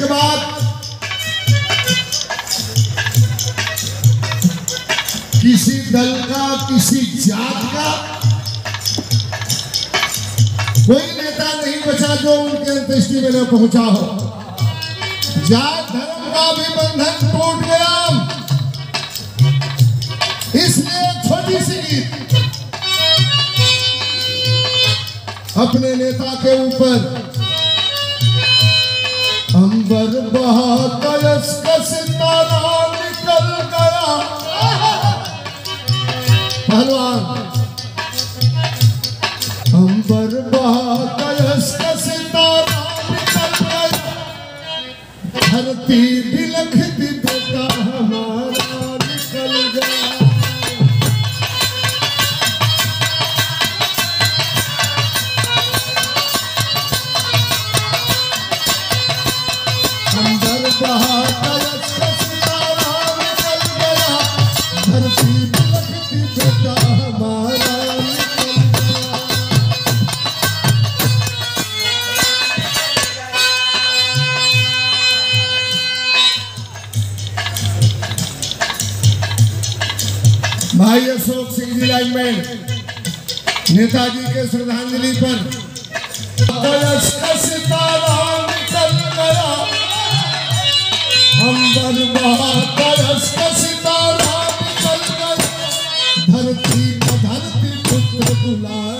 के बाद किसी दल का, किसी जात का कोई नेता नहीं बचा जो उनके अंत्येष्टि में न पहुँचा हो। जात धर्म का भी बंधन टूट गया। इसलिए छोटी सी गीत अपने नेता के ऊपर भाई अशोक सिंह जी लाइनमैन नेताजी के श्रद्धांजलि पर। धरती धरती पुत्र निकल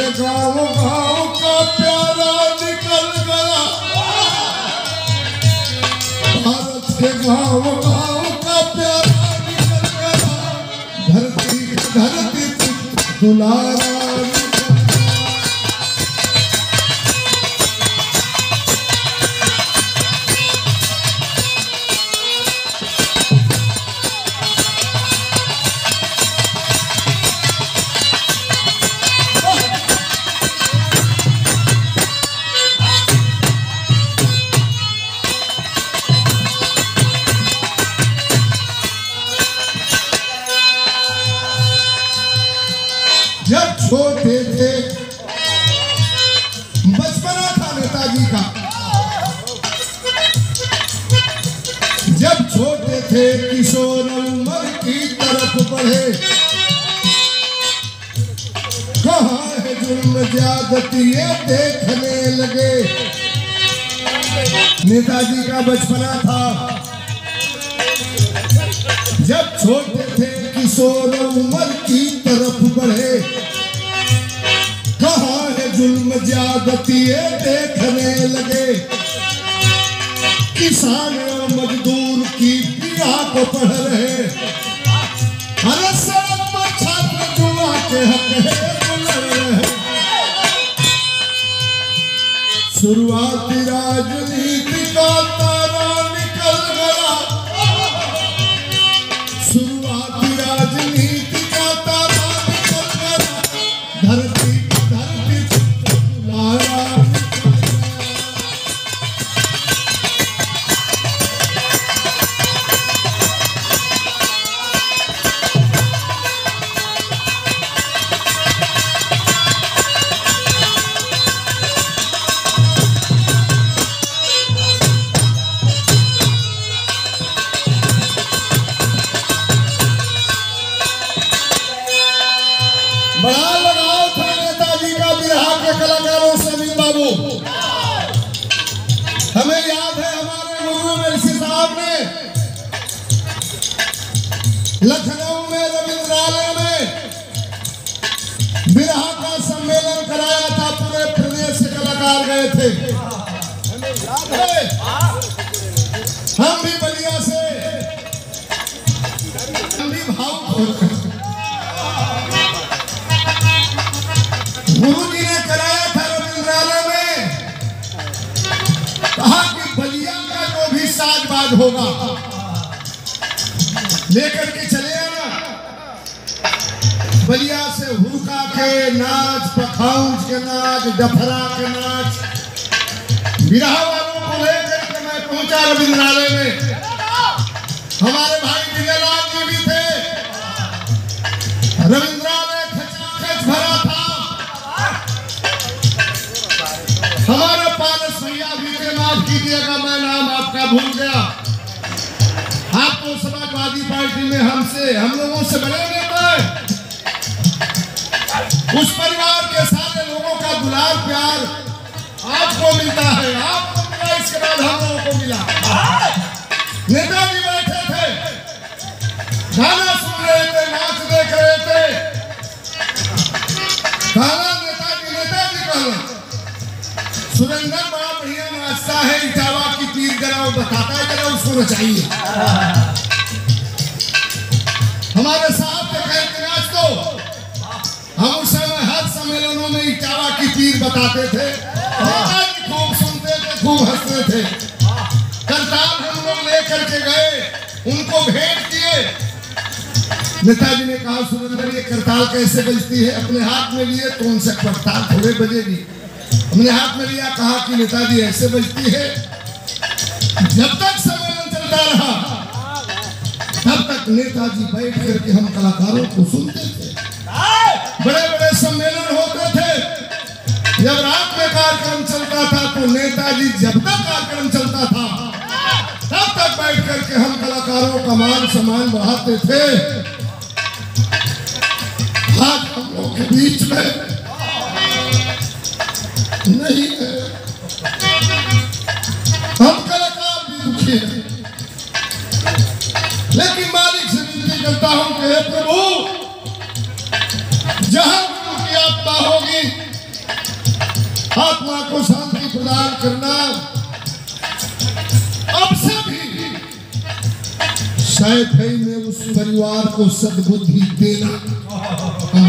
के गाँव गाँव का प्यारा निकल गया। भारत के गाँव गाँव का प्यारा निकल गया। धरती धरती दुलारा का जब छोटे थे किशोर उम्र की तरफ़ बढ़े। कहा है जुल्म ज्यादती देखने लगे। नेताजी का बचपना था। जब छोटे थे किशोर उम्र की तरफ़ बढ़े जुल्म ज्यादती ये देखने लगे। किसान और मजदूर की पीड़ा को पढ़ रहे। हर सड़क पर छात्र जुआ के हक शुरुआती राजनीति का हमें याद है हमारे गुरु ऋषि साहब ने, लखनऊ में रविंद्रालय में बिरहा का सम्मेलन कराया था, पूरे प्रदेश से कलाकार गए थे। हम भी बलिया से, हम भी भाव गुरु जी ने कराया साजबाज होगा। लेकर के चले आना। बलिया से हुरका के नाच पखाउज के नाच, डफरा के नाच। विराह वालों को लेकर के मैं पहुँचा रविंद्रालय में। हमारे भाई विजयलाल जी भी थे। रविंद्रालय भूल गया आपको समाजवादी पार्टी में हमसे, हम लोगों से बड़े नेता है उस परिवार के सारे लोगों का गुलाब प्यार आपको मिलता है। आपको मिला, इसके बाद हम लोगों को मिला। नेताजी है जरा हमारे साहब के कहे कि हम उस समय हर सम्मेलनों में इटावा की तीर बताते थे। खूब सुनते थे, खूब हँसते थे। करताल हम लोग लेकर के गए, उनको भेंट किए। नेताजी ने कहा, सुरेंद्र, ये करताल कैसे बजती है? अपने हाथ में लिए तो उनसे करताल थोड़े बजेगी। हमने हाथ में लिया, कहा कि नेताजी, ऐसे बजती है। जब तक सम्मेलन नेताजी बैठ करके हम कलाकारों को सुनते थे। बड़े बड़े सम्मेलन होते थे। जब रात में कार्यक्रम चलता था तो नेताजी जब तक कार्यक्रम चलता था, तब तक बैठ करके हम कलाकारों का मान सम्मान बढ़ाते थे। आज हम लोग के बीच में नहीं है। हम कलाकार भी दुखी हैं। करता हूँ कि प्रभु, जहाँ की आत्मा होगी आत्मा को शांति प्रदान करना। अब से भी शायद में उस परिवार को सदबुद्धि देना। हम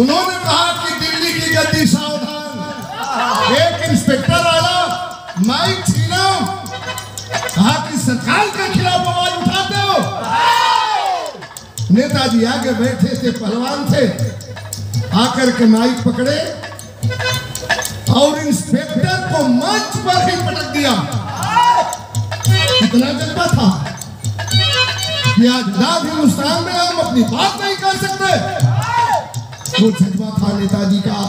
उन्होंने कहा कि दिल्ली की गद्दी सावधान। एक इंस्पेक्टर आया माइक छीना। कहा कि सरकार के खिलाफ आवाज़ उठाते हो? नेताजी आगे बैठे थे, पहलवान थे। आकर के माइक पकड़े और इंस्पेक्टर को मंच पर ही पटक दिया। इतना जज्बा था कि आज आज़ाद हिंदुस्तान में हम अपनी बात नहीं कर सकते। वो जज्बा था नेताजी का।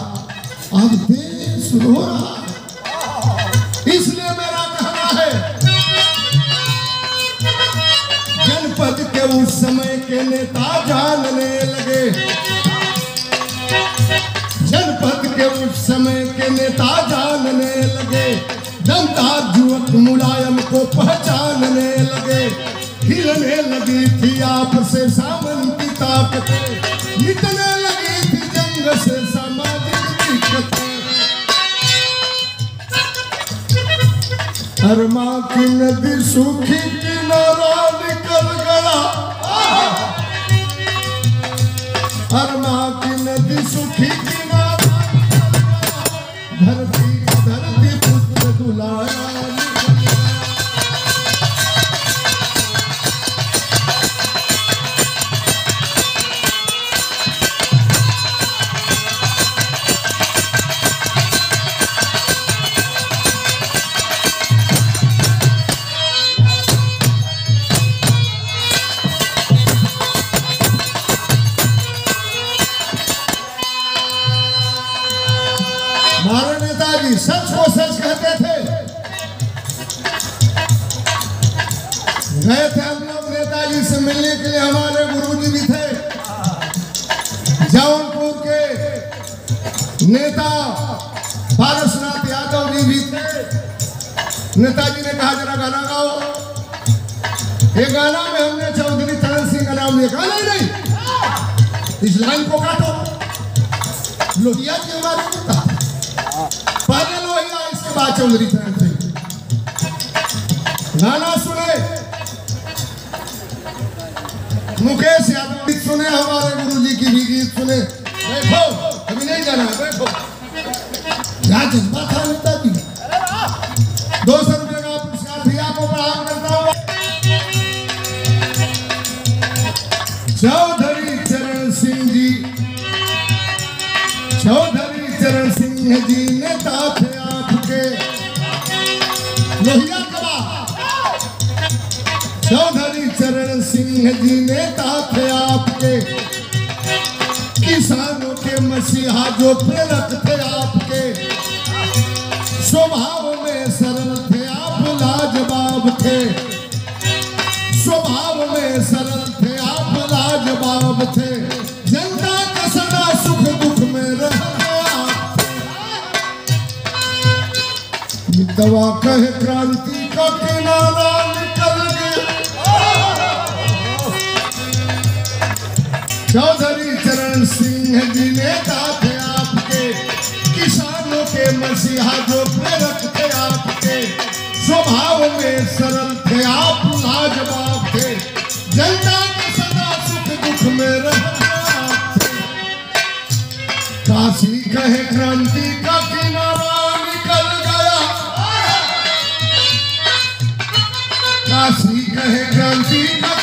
आज देश रो रहा है। इसलिए मेरा कहना है, जनपद के उस समय के नेता जानने लगे। जनपद के उस समय के नेता जानने लगे। जनता युवक मुलायम को पहचानने लगे। हिलने लगी थी आपसे सामन की ताकतें। मिटने अरमा की नदी सूखी किनारा निकल गया। अरमा की नदी सूखी नेताजी सच को सच कहते थे। गए थे हम लोग नेताजी से मिलने के लिए, हमारे गुरुजी भी थे। जौनपुर के नेता पारसनाथ यादव जी भी थे। नेताजी ने कहा, जरा गाना गाओ। ये गाना में हमने चौधरी चरण सिंह का नाम लिया कहा नहीं। इस लाइन को काटो। लोहिया जी हमारे बाद चौधरी चरण सिंह नाना सुने। मुकेश यादव सुने, हमारे गुरुजी की भी गीत सुने। चौधरी चरण सिंह जी नेता थे आपके। किसानों के मसीहा जो प्रेरक थे आपके। स्वभाव में सरल थे, आप लाजवाब थे। स्वभाव में सरल थे, आप लाजवाब थे। जनता का सदा सुख दुख में। दवा कहे क्रांति का किनारा चौधरी चरण सिंह जी नेता थे आपके, किसानों के मसीहा जो प्रेरक थे आपके, स्वभाव में सरल थे, आप लाजवाब थे। जनता के सदा सुख दुख में काशी कहे क्रांति का किनारा निकल गया। काशी कहे क्रांति का